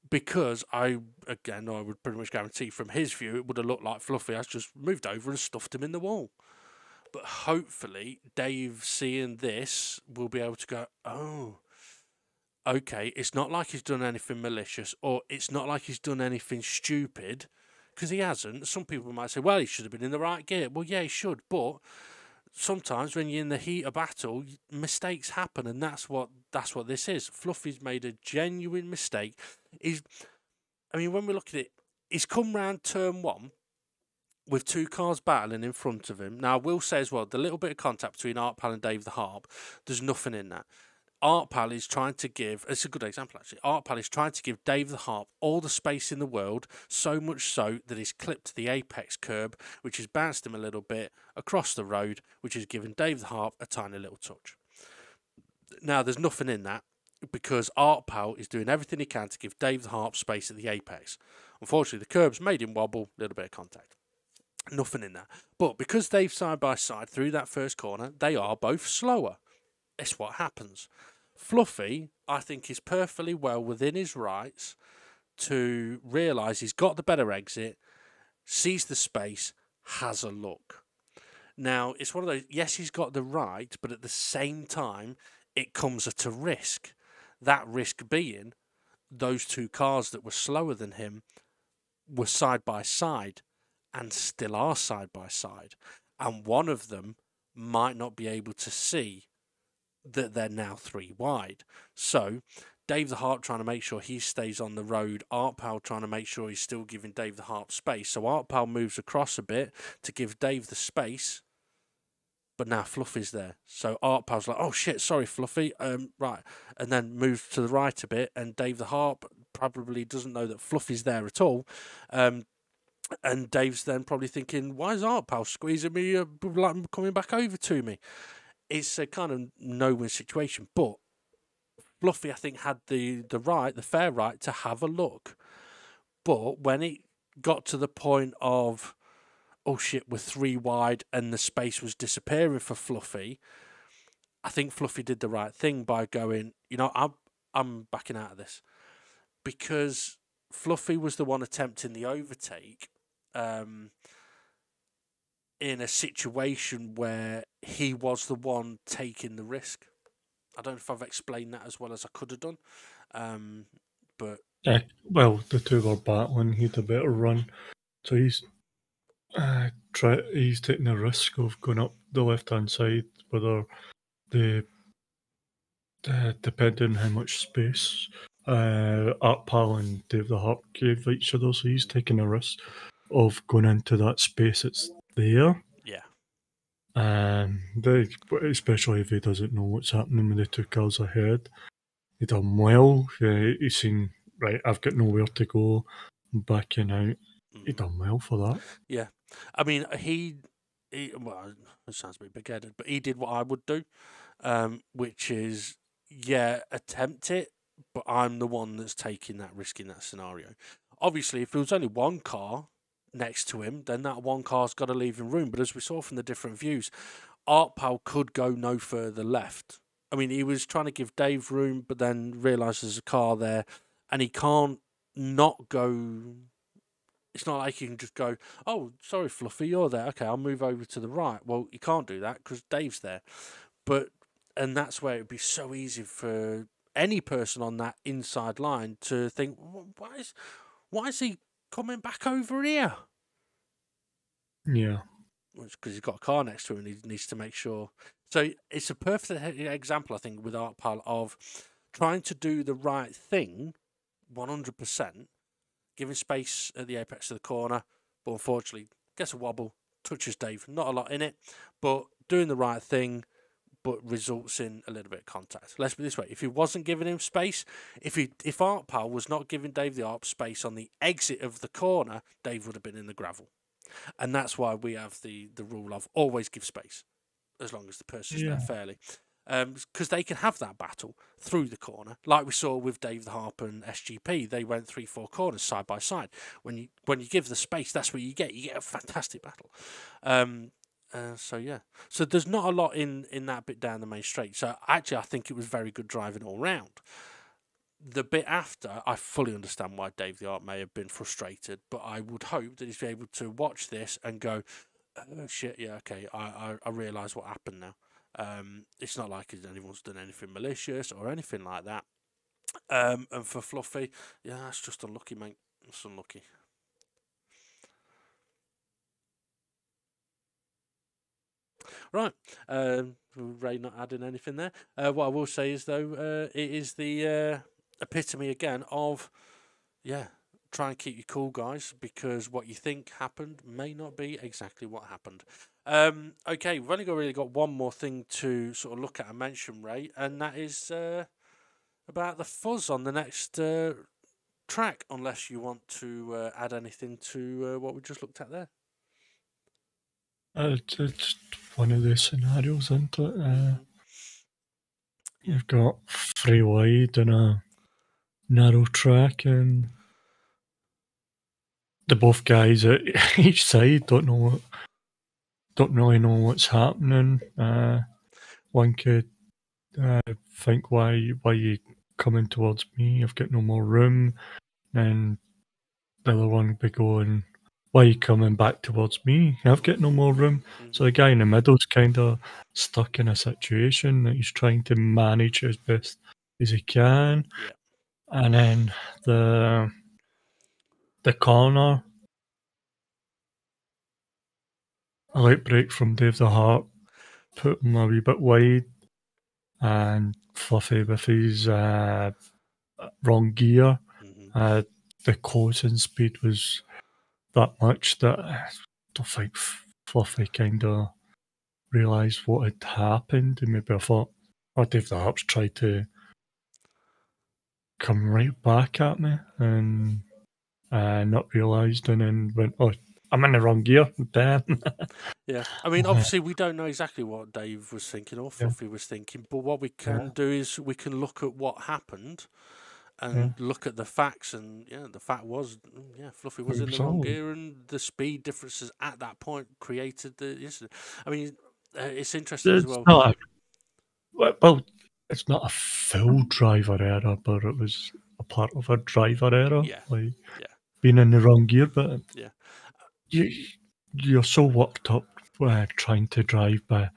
Because I, again, I would pretty much guarantee from his view, it would have looked like Fluffy has just moved over and stuffed him in the wall. But hopefully, Dave, seeing this, will be able to go, oh, okay, it's not like he's done anything malicious or it's not like he's done anything stupid because he hasn't. Some people might say, well, he should have been in the right gear. Well, yeah, he should, but sometimes when you're in the heat of battle, mistakes happen, and that's what that's what this is. Fluffy's made a genuine mistake. He's, I mean, when we look at it, he's come round turn one with two cars battling in front of him. Now, I will say as well, the little bit of contact between Art Pal and Dave the Harp, there's nothing in that. Art Pal is trying to give, it's a good example actually. Art Pal is trying to give Dave the Harp all the space in the world, so much so that he's clipped the apex curb, which has bounced him a little bit across the road, which has given Dave the Harp a tiny little touch. Now, there's nothing in that because Art Pal is doing everything he can to give Dave the Harp space at the apex. Unfortunately, the curbs made him wobble, a little bit of contact. Nothing in that. But because they've side by side through that first corner, they are both slower. It's what happens. Fluffy, I think, is perfectly well within his rights to realise he's got the better exit, sees the space, has a look. Now, it's one of those, yes, he's got the right, but at the same time, it comes at a risk. That risk being those two cars that were slower than him were side by side and still are side by side. And one of them might not be able to see that they're now three wide. So Dave the Harp trying to make sure he stays on the road. Art Pal trying to make sure he's still giving Dave the Harp space. So Art Pal moves across a bit to give Dave the space. But now Fluffy's there. So Art Pal's like, oh shit, sorry, Fluffy. Um, right. And then moves to the right a bit. And Dave the Harp probably doesn't know that Fluffy's there at all. Um, and Dave's then probably thinking, why is Art Pal squeezing me, uh, like coming back over to me? It's a kind of no-win situation. But Fluffy, I think, had the the right, the fair right to have a look. But when it got to the point of, oh shit, we're three wide and the space was disappearing for Fluffy, I think Fluffy did the right thing by going, you know, I'm I'm backing out of this because Fluffy was the one attempting the overtake. Um, in a situation where he was the one taking the risk. I don't know if I've explained that as well as I could have done, um, but well, the two were battling. He had a better run, so he's uh, try. He's taking the risk of going up the left hand side, whether the uh, depending on how much space uh, Art Pal and Dave the Harp gave each other, so he's taking a risk of going into that space. It's there. Yeah. Um, they, especially if he doesn't know what's happening with the two cars ahead. He done well. Yeah, he's seen right. I've got nowhere to go. I'm backing out. He mm. done well for that. Yeah, I mean he he, well, it sounds a bit big headed, but he did what I would do, um, which is, yeah, attempt it, but I'm the one that's taking that risk in that scenario. Obviously, if there was only one car next to him, then that one car's got to leave him room. But as we saw from the different views, Art Pal could go no further left. I mean, he was trying to give Dave room, but then realised there's a car there, and he can't not go. It's not like he can just go, oh, sorry, Fluffy, you're there. Okay, I'll move over to the right. Well, you can't do that because Dave's there. But, and that's where it'd be so easy for any person on that inside line to think, why is, why is he coming back over here? Yeah. Because he's got a car next to him and he needs to make sure. So it's a perfect example, I think, with Art Pal of trying to do the right thing 100%, giving space at the apex of the corner, but unfortunately gets a wobble, touches Dave. Not a lot in it, but doing the right thing, but results in a little bit of contact. Let's put it this way: if he wasn't giving him space, if he if Art Pal was not giving Dave the Harp space on the exit of the corner, Dave would have been in the gravel, and that's why we have the the rule of always give space, as long as the person's Yeah. there fairly. Because they can have that battle through the corner, like we saw with Dave the Harp and SGP. They went three, four corners side by side. When you when you give the space, that's what you get. You get a fantastic battle. Um, uh, so yeah, so there's not a lot in in that bit down the main straight. So actually, I think it was very good driving all round. The bit after, I fully understand why Dave the Harp may have been frustrated, but I would hope that he's able to watch this and go, oh, "Shit, yeah, okay, I I, I realise what happened now." Um, it's not like anyone's done anything malicious or anything like that. Um, and for Fluffy, yeah, that's just unlucky, mate. It's unlucky. Right. Um, Ray not adding anything there. Uh, what I will say is, though, uh, it is the uh, epitome again of, yeah, try and keep you cool, guys, because what you think happened may not be exactly what happened. Um, okay, we've only got really got one more thing to sort of look at and mention, Ray, and that is uh, about the fuzz on the next uh, track, unless you want to uh, add anything to uh, what we just looked at there. Uh, It's, it's one of the scenarios, isn't it? Uh, you've got three wide and a narrow track, and the both guys at *laughs* each side don't know what, don't really know what's happening. Uh, one could uh, think, "Why, why you coming towards me? I've got no more room," and the other one be going, "Why you coming back towards me? I've got no more room." So the guy in the middle's kind of stuck in a situation that he's trying to manage as best as he can, and then the the corner, a light brake from Dave the Harp, put him a wee bit wide, and Fluffy with his uh, wrong gear. hmm Uh, the closing speed was that much that I don't think Fluffy kind of realised what had happened. And maybe I thought, oh, Dave the Harps tried to come right back at me and uh, not realised, and then went, oh, I'm in the wrong gear. Damn. *laughs* Yeah, I mean, obviously, we don't know exactly what Dave was thinking or Yeah. Fluffy was thinking, but what we can Yeah. do is we can look at what happened and look at the facts. And yeah, the fact was, mm, yeah, Fluffy was in the wrong gear, and the speed differences at that point created the incident. I mean, uh, it's interesting as well. not a, well, it's not a full driver error, but it was a part of a driver error. Yeah. Like Yeah. being in the wrong gear, but Yeah. you you're so worked up uh, trying to drive by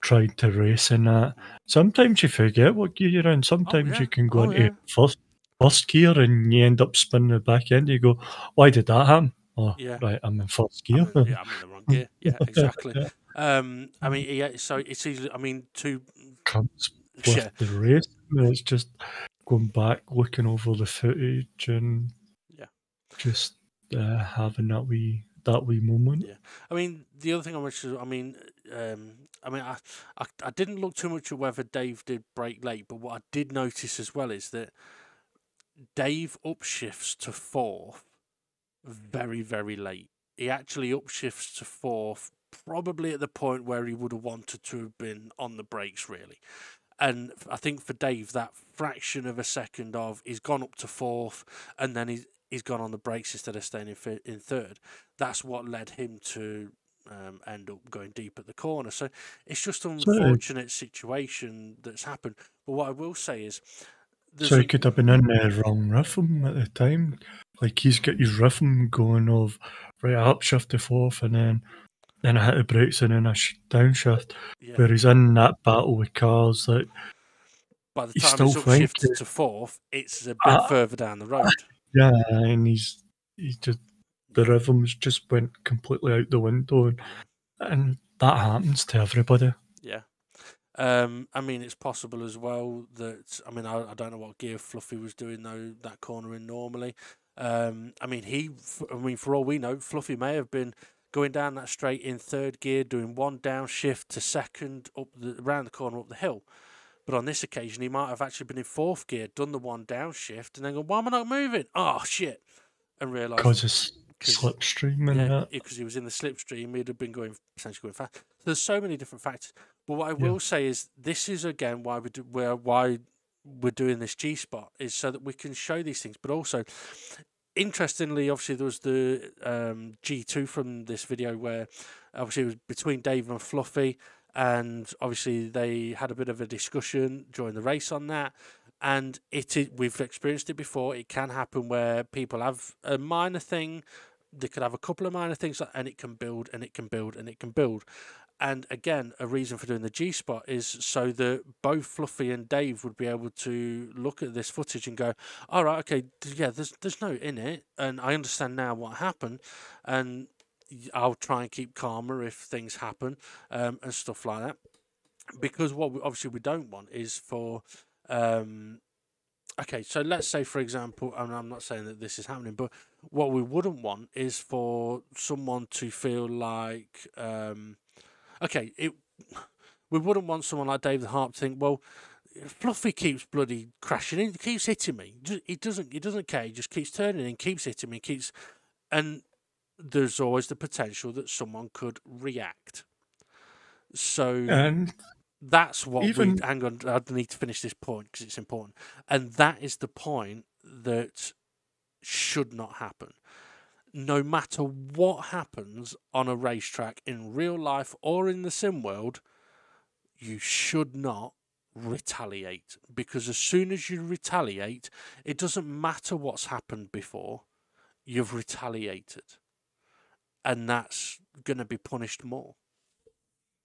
trying to race in that. Sometimes you forget what gear you're in. Sometimes yeah. you can go Oh, into yeah. first first gear and you end up spinning the back end. You go, why did that happen? Oh, Yeah. right, I'm in first I'm gear. in- yeah, I'm in the wrong gear. Yeah, *laughs* exactly. Yeah. Um, I mean, yeah, so it's easy. I mean, to Comes *laughs* yeah, the race. It's just going back, looking over the footage, and Yeah. just uh, having that wee that wee moment. Yeah. I mean, the other thing I wish, I mean, um, I mean, I, I, I didn't look too much at whether Dave did brake late, but what I did notice as well is that Dave upshifts to fourth very, very late. He actually upshifts to fourth probably at the point where he would have wanted to have been on the brakes, really. And I think for Dave, that fraction of a second of he's gone up to fourth and then he's, he's gone on the brakes instead of staying in, fi- in third. That's what led him to um, end up going deep at the corner. So it's just an unfortunate situation that's happened. But what I will say is, So he could have been in the wrong rhythm at the time. Like he's got his rhythm going of right upshift to fourth and then then I hit the brakes and then a sh- downshift. yeah, Where he's in that battle with cars that by the he's time still it's upshifted to fourth, it's a bit Ah. further down the road. yeah, and he's he's just the rhythms just went completely out the window and, and that happens to everybody. Um, I mean, it's possible as well that I mean, I, I don't know what gear Fluffy was doing though that corner in normally. Um, I mean, he, I mean, for all we know, Fluffy may have been going down that straight in third gear, doing one downshift to second up the around the corner up the hill. But on this occasion, he might have actually been in fourth gear, done the one downshift, and then go, "Why am I not moving? Oh shit!" And realised Because slipstream and yeah, that. because he was in the slipstream, he'd have been going essentially going fast. There's so many different factors. But what I will say is, this is again why we do, where why we're doing this G spot is so that we can show these things. But also, interestingly, obviously there was the um, G two from this video where obviously it was between Dave and Fluffy, and obviously they had a bit of a discussion during the race on that. And it is, we've experienced it before. It can happen where people have a minor thing they could have a couple of minor things and it can build and it can build and it can build. And again, a reason for doing the G spot is so that both Fluffy and Dave would be able to look at this footage and go, "All right, okay, yeah, there's there's no in it, and I understand now what happened, and I'll try and keep calmer if things happen um, and stuff like that." Because what we, obviously we don't want is for um, okay, so let's say, for example, and I'm not saying that this is happening, but what we wouldn't want is for someone to feel like, um, okay, it. We wouldn't want someone like David Harp to think, well, Fluffy keeps bloody crashing in, keeps hitting me. He doesn't. He doesn't care. He just keeps turning and keeps hitting me. Keeps, and there's always the potential that someone could react. So And that's what Even- we hang on. I need to finish this point because it's important, and that is the point that should not happen. No matter what happens on a racetrack in real life or in the sim world, you should not retaliate because as soon as you retaliate, it doesn't matter what's happened before, you've retaliated, and that's going to be punished more.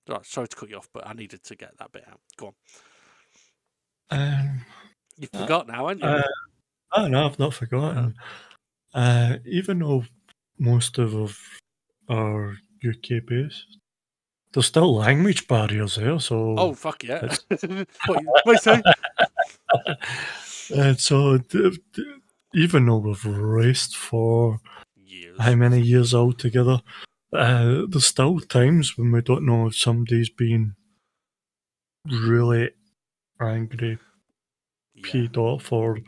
Right, sorry to cut you off, but I needed to get that bit out. Go on. um, You Uh, forgot now, haven't you? uh, oh no, I've not forgotten. Uh, even though most of of our UK based, there's still language barriers there. So oh, fuck yeah. *laughs* what, wait, sorry? uh, so even though we've raced for Years. how many years altogether, uh, there's still times when we don't know if somebody's been really angry, Yeah. peed off, or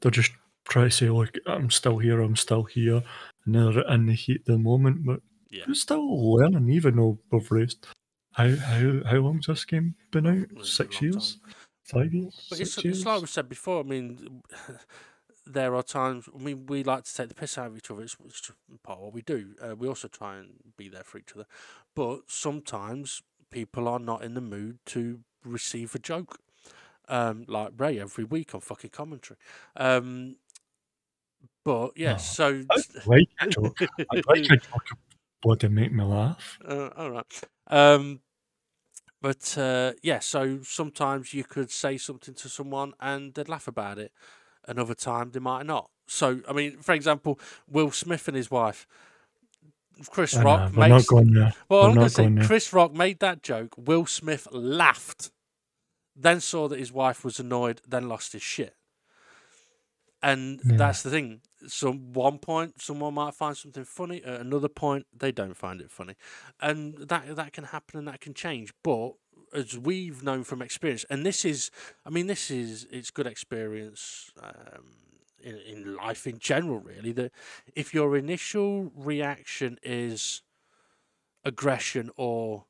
they're just trying to say, "Look, I'm still here, I'm still here," and in the heat of the moment. But Yeah. we're still learning, even though we've raced. How how how long's this game been out? Six years, five years, But it's, years. it's like we said before. I mean, *laughs* there are times. I mean, we like to take the piss out of each other. It's, it's just part of what we do. Uh, we also try and be there for each other. But sometimes people are not in the mood to receive a joke. Um, like Ray every week on fucking commentary. Um, but yeah, Oh, so I like *laughs* a joke. I like a joke. Bloody make me laugh. Uh, all right. Um, but uh, yeah, so sometimes you could say something to someone and they'd laugh about it. Another time they might not. So, I mean, for example, Will Smith and his wife, Chris I know, Rock not makes. going there. well, I'm going to say. Chris Rock made that joke. Will Smith laughed, then saw that his wife was annoyed, then lost his shit. And Yeah. that's the thing. Some one point, someone might find something funny. At another point, they don't find it funny, and that that can happen and that can change. But as we've known from experience, and this is, I mean, this is it's good experience um, in in life in general. Really, that if your initial reaction is aggression or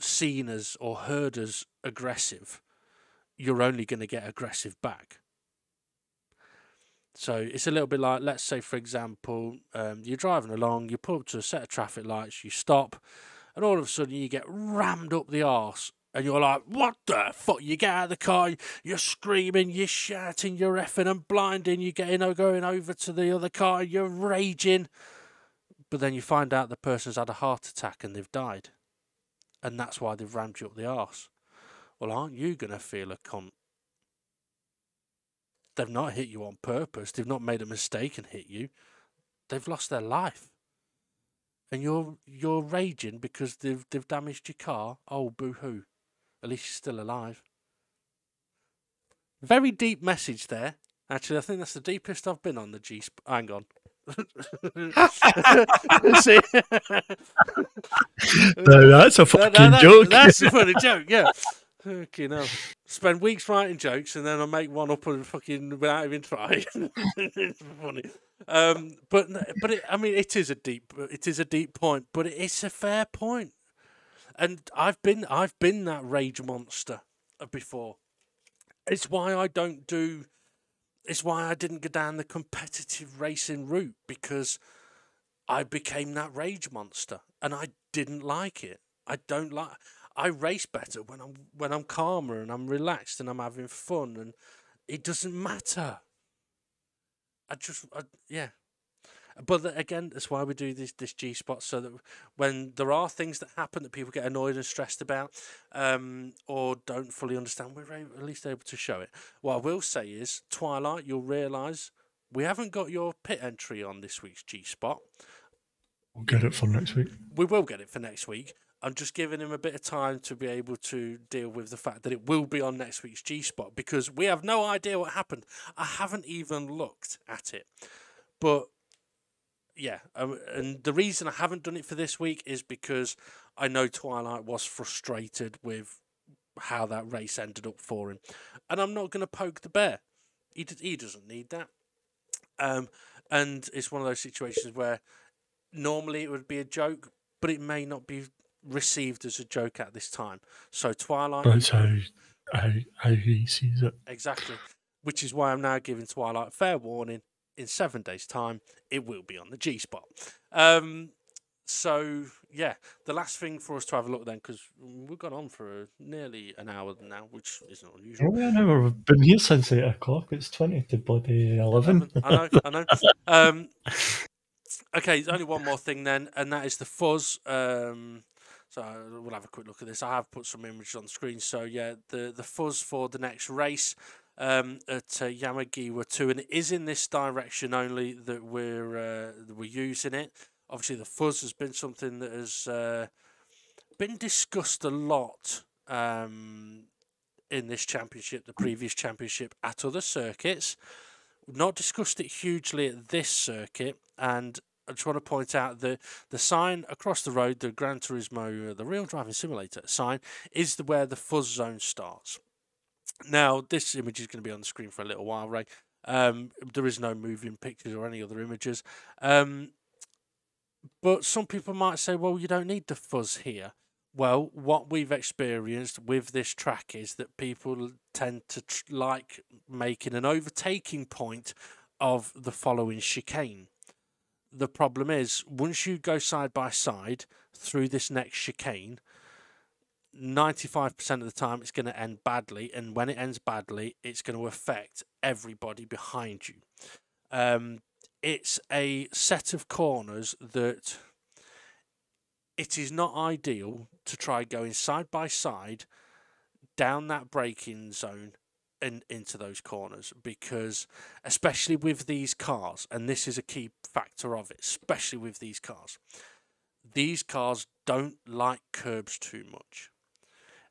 seen as or heard as aggressive, you're only going to get aggressive back. So it's a little bit like, let's say, for example, um, you're driving along, you pull up to a set of traffic lights, you stop, and all of a sudden you get rammed up the arse, and you're like, what the fuck? You get out of the car, you're screaming, you're shouting, you're effing and blinding, you're getting going over to the other car, you're raging, but then you find out the person's had a heart attack and they've died, and that's why they've rammed you up the arse. Well, aren't you gonna feel a cunt? They've not hit you on purpose. They've not made a mistake and hit you. They've lost their life. And you're you're raging because they've they've damaged your car. Oh boo hoo. At least you're still alive. Very deep message there. Actually, I think that's the deepest I've been on the G. Hang on. *laughs* See? No, that's a fucking No, no, that- joke. That's a *laughs* funny joke, yeah. Fucking hell. Spend weeks writing jokes and then I make one up and fucking without even trying. *laughs* it's funny. Um, but but it, I mean, it is a deep it is a deep point, but it's a fair point. And I've been I've been that rage monster before. It's why I don't do. It's why I didn't go down the competitive racing route because I became that rage monster, and I didn't like it. I don't like. I race better when I'm when I'm calmer and I'm relaxed and I'm having fun, and it doesn't matter. I just, I, yeah. But again, that's why we do this this G spot so that when there are things that happen that people get annoyed and stressed about, um, or don't fully understand, we're at least able to show it. What I will say is, Twilight, you'll realise we haven't got your pit entry on this week's G spot. We'll get it for next week. We will get it for next week. I'm just giving him a bit of time to be able to deal with the fact that it will be on next week's G spot because we have no idea what happened. I haven't even looked at it. But yeah, um, and the reason I haven't done it for this week is because I know Twilight was frustrated with how that race ended up for him, and I'm not going to poke the bear. He d- he doesn't need that. Um, and it's one of those situations where normally it would be a joke, but it may not be received as a joke at this time. So Twilight, That's how how how he sees it. exactly, which is why I'm now giving Twilight fair warning. In seven days' time, it will be on the G spot. Um, so yeah, the last thing for us to have a look then, because we've gone on for nearly an hour now, which isn't unusual. Oh, yeah, no, we've been here since eight o'clock. It's twenty to bloody eleven. I know, I know. *laughs* Um, okay, there's only one more thing then, and that is the fuzz. Um, so we'll have a quick look at this. I have put some images on screen. So yeah, the the fuzz for the next race um, at uh, Yamagiwa two, and it is in this direction only that we're uh, that we're using it. Obviously, the fuzz has been something that has uh, been discussed a lot um, in this championship, the previous championship, at other circuits. Not discussed it hugely at this circuit, and I just want to point out that the sign across the road, the Gran Turismo, uh, the Real Driving Simulator sign, is the, where the fuzz zone starts. Now, this image is going to be on the screen for a little while, Ray. Um, there is no moving pictures or any other images. Um, but some people might say, well, you don't need the fuzz here. Well, what we've experienced with this track is that people tend to like making an overtaking point of the following chicane. The problem is, once you go side by side through this next chicane, 95% of the time it's going to end badly. And when it ends badly, it's going to affect everybody behind you. Um, it's a set of corners that it is not ideal to try going side by side down that braking zone and into those corners because especially with these cars and this is a key factor of it especially with these cars these cars don't like curbs too much.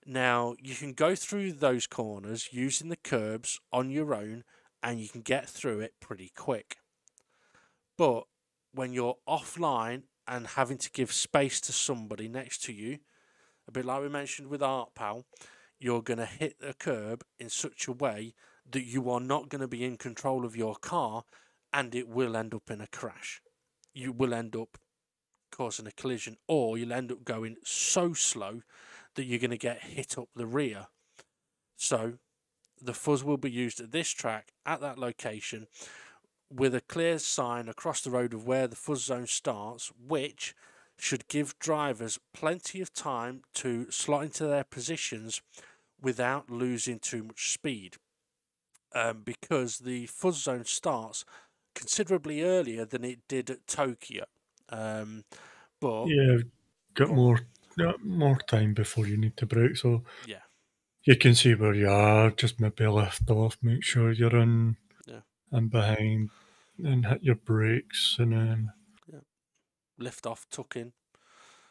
Now you can go through those corners using the curbs on your own and you can get through it pretty quick. But when you're offline and having to give space to somebody next to you, a bit like we mentioned with Art Pal, you're going to hit a curb in such a way that you are not going to be in control of your car and it will end up in a crash. You will end up causing a collision, or you'll end up going so slow that you're going to get hit up the rear. So the fuzz will be used at this track at that location with a clear sign across the road of where the fuzz zone starts, which should give drivers plenty of time to slot into their positions without losing too much speed. Um, because the fuzz zone starts considerably earlier than it did at Tokyo. Um, but Yeah, got more more time before you need to brake, so Yeah. you can see where you are. Just maybe lift off, make sure you're in Yeah. and behind, and hit your brakes, and then lift off, tuck in.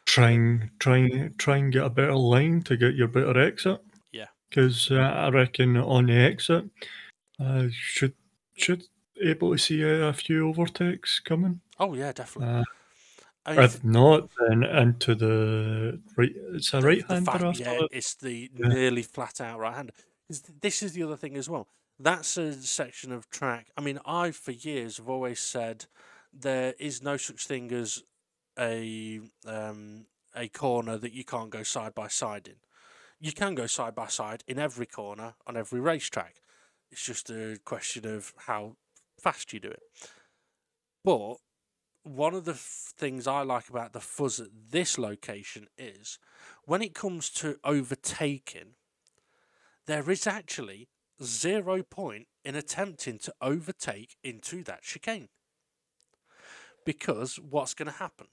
try and try and try and get a better line to get your better exit. Because uh, I reckon on the exit, uh, should should able to see a, a few overtakes coming. Oh yeah, definitely. Uh, I mean, if not, then into the right. It's a the- right hander. yeah, it's the Yeah. nearly flat out right hander. This is the other thing as well. That's a section of track. I mean, I for years have always said there is no such thing as a um, a corner that you can't go side by side in. You can go side by side in every corner on every racetrack. It's just a question of how fast you do it. But one of the f- things I like about the fuzz at this location is when it comes to overtaking, there is actually zero point in attempting to overtake into that chicane. Because what's going to happen?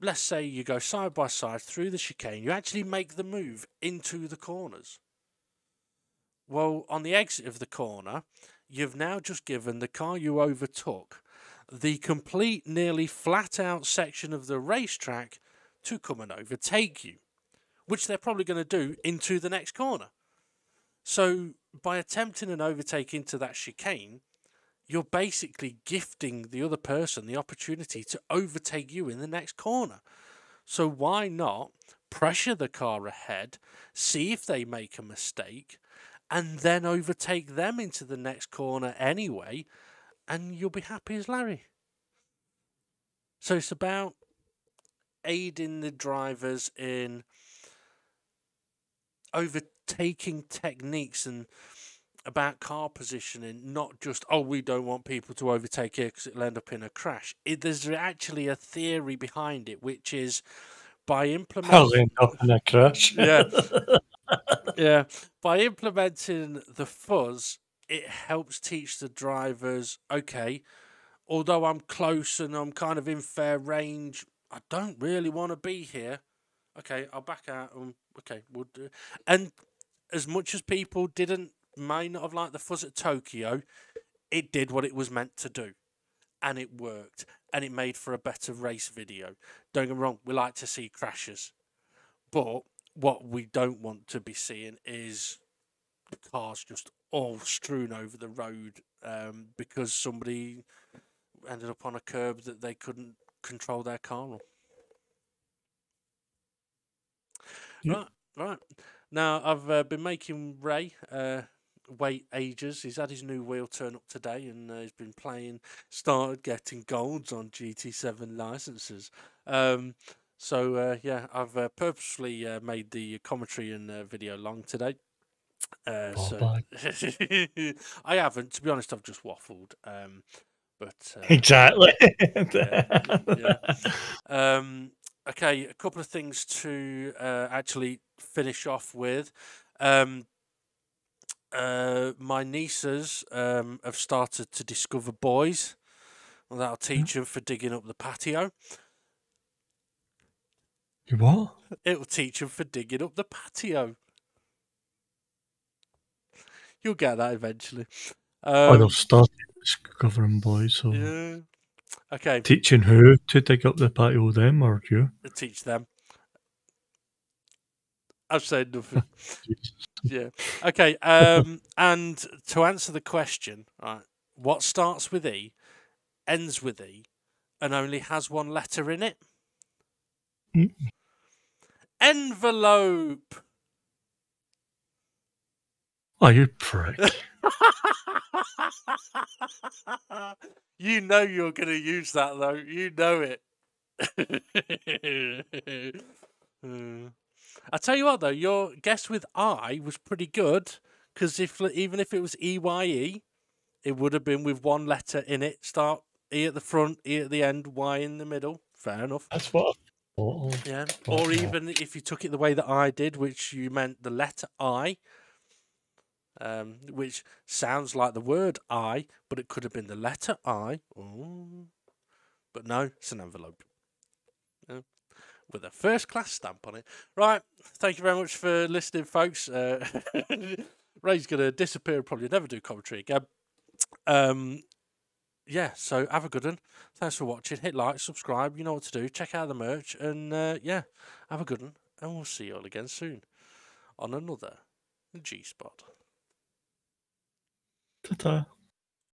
Let's say you go side by side through the chicane, you actually make the move into the corners. Well, on the exit of the corner, you've now just given the car you overtook the complete, nearly flat out section of the racetrack to come and overtake you, which they're probably going to do into the next corner. So, by attempting an overtake into that chicane, you're basically gifting the other person the opportunity to overtake you in the next corner. So, why not pressure the car ahead, see if they make a mistake, and then overtake them into the next corner anyway, and you'll be happy as Larry. So it's about aiding the drivers in overtaking techniques and about car positioning, not just, oh, we don't want people to overtake here because it'll end up in a crash. It, there's actually a theory behind it, which is by implementing. I'll end in a crash. Yeah. *laughs* yeah. By implementing the fuzz, it helps teach the drivers okay, although I'm close and I'm kind of in fair range, I don't really want to be here. Okay, I'll back out. And, okay, we'll do. And as much as people didn't, may not have liked the fuzz at Tokyo, it did what it was meant to do. And it worked. And it made for a better race video. Don't get me wrong, we like to see crashes. But what we don't want to be seeing is cars just all *laughs* strewn over the road um, because somebody ended up on a curb that they couldn't control their car on. Yep. Right, right. Now I've uh, been making Ray uh, wait ages. He's had his new wheel turn up today, and uh, he's been playing. Started getting golds on GT7 licenses. Um, so uh, yeah, I've uh, purposely uh, made the commentary and uh, video long today. Uh, Ball so. *laughs* I haven't, to be honest. I've just waffled. Um, but uh, Exactly. *laughs* yeah. *laughs* Um, okay, a couple of things to uh, actually finish off with. Um, uh, my nieces um, have started to discover boys. Well, that'll teach them for digging up the patio. You what? It'll teach them for digging up the patio. You'll get that eventually. oh, Um, they've started discovering boys. So yeah. Okay, teaching who to dig up the patio, them or you? teach them. I've said nothing. yeah. Okay. Um, and to answer the question, right, what starts with E, ends with E, and only has one letter in it? Mm. Envelope. Oh, you prick! *laughs* you know you're going to use that though. You know it. *laughs* Uh, I tell you what, though, your guess with I was pretty good because if even if it was E Y E, it would have been with one letter in it. Start E at the front, E at the end, Y in the middle. Fair enough. That's what. Oh, Yeah. Oh, Or yeah. even if you took it the way that I did, which you meant the letter I, um, which sounds like the word I, but it could have been the letter I. Ooh. But no, it's an envelope. With a first class stamp on it. Right. Thank you very much for listening, folks. Uh, *laughs* Ray's going to disappear, and probably never do commentary again. Um, yeah, so have a good one. Thanks for watching. Hit like, subscribe. You know what to do. Check out the merch. And uh, yeah, have a good one. And we'll see you all again soon on another G Spot. ta-ta.